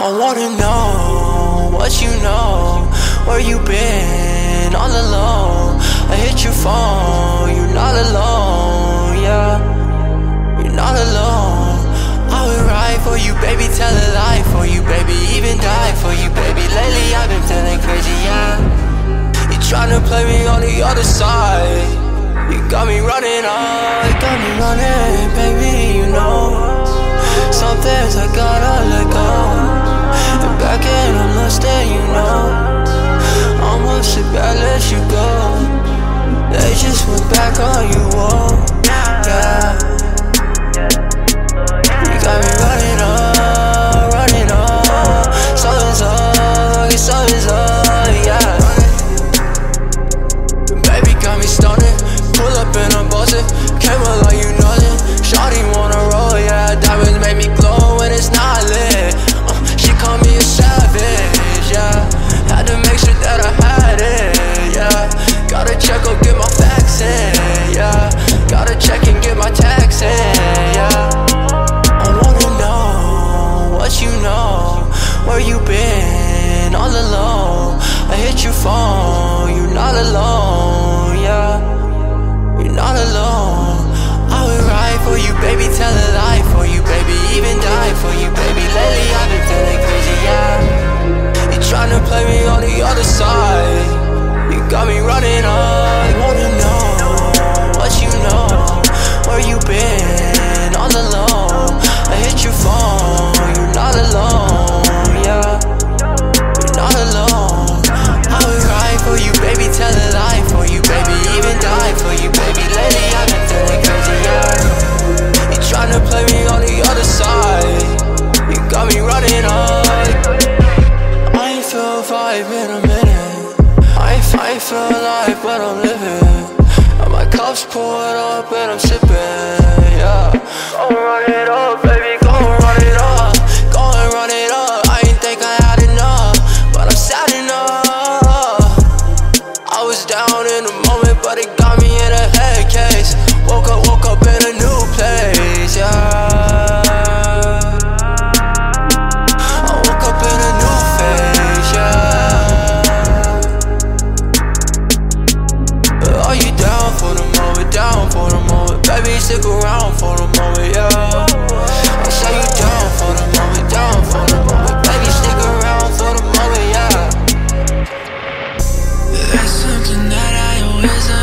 I wanna know what you know, where you been all alone. I hit your phone, you're not alone, yeah. You're not alone. I would ride for you, baby, tell a lie for you, baby, even die for you, baby. Lately I've been feeling crazy, yeah. You tryna play me on the other side. You got me running on, you got me running, baby, you know. Some things I gotta let go. And back for you, baby. Lately I've been feeling crazy, yeah. You tryna play me on the other side. You got me vibe in a minute. I ain't, I ain't feel alive, but I'm living. And my cups poured up and I'm sipping, yeah. Go run it up, baby, go run it up. Go and run it up. I ain't think I had enough, but I'm sad enough. I was down in the moment, but it got me in a head case. Woke up, woke up in a new place, yeah. Always